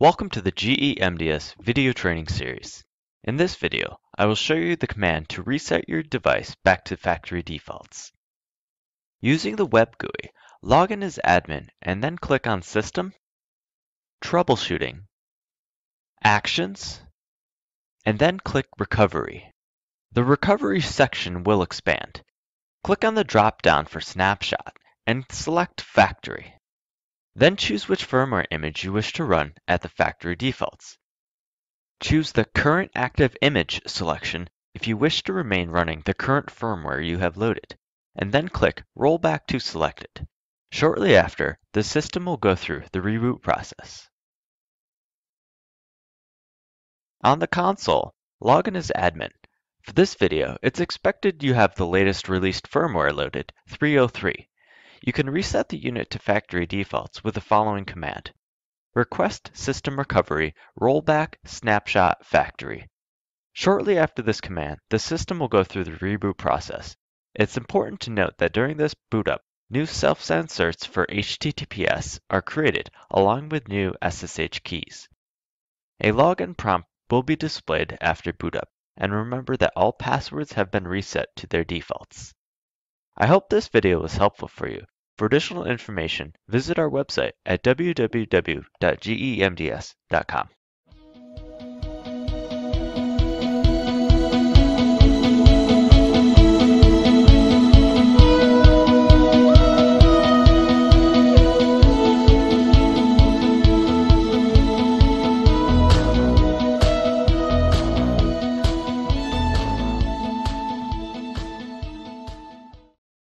Welcome to the GEMDS video training series. In this video, I will show you the command to reset your device back to factory defaults. Using the web GUI, log in as admin and then click on System, Troubleshooting, Actions, and then click Recovery. The Recovery section will expand. Click on the drop-down for Snapshot and select Factory. Then choose which firmware image you wish to run at the factory defaults. Choose the Current Active Image selection if you wish to remain running the current firmware you have loaded, and then click Roll Back to Selected. Shortly after, the system will go through the reboot process. On the console, log in as admin. For this video, it's expected you have the latest released firmware loaded, 303. You can reset the unit to factory defaults with the following command. Request system recovery rollback snapshot factory. Shortly after this command, the system will go through the reboot process. It's important to note that during this boot up, new self-signed certs for HTTPS are created along with new SSH keys. A login prompt will be displayed after boot up, and remember that all passwords have been reset to their defaults. I hope this video was helpful for you. For additional information, visit our website at www.gemds.com.